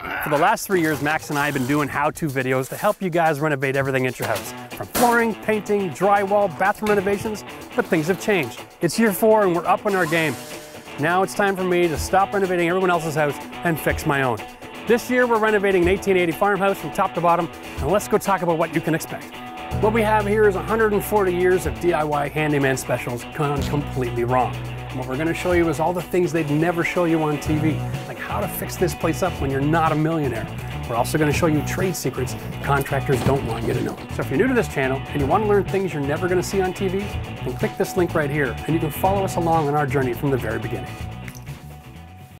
For the last three years, Max and I have been doing how-to videos to help you guys renovate everything at your house. From flooring, painting, drywall, bathroom renovations, but things have changed. It's year four and we're up on our game. Now it's time for me to stop renovating everyone else's house and fix my own. This year we're renovating an 1880 farmhouse from top to bottom, and let's go talk about what you can expect. What we have here is 140 years of DIY handyman specials gone completely wrong. And what we're going to show you is all the things they'd never show you on TV, how to fix this place up when you're not a millionaire. We're also going to show you trade secrets contractors don't want you to know. So if you're new to this channel and you want to learn things you're never going to see on TV, then click this link right here and you can follow us along on our journey from the very beginning.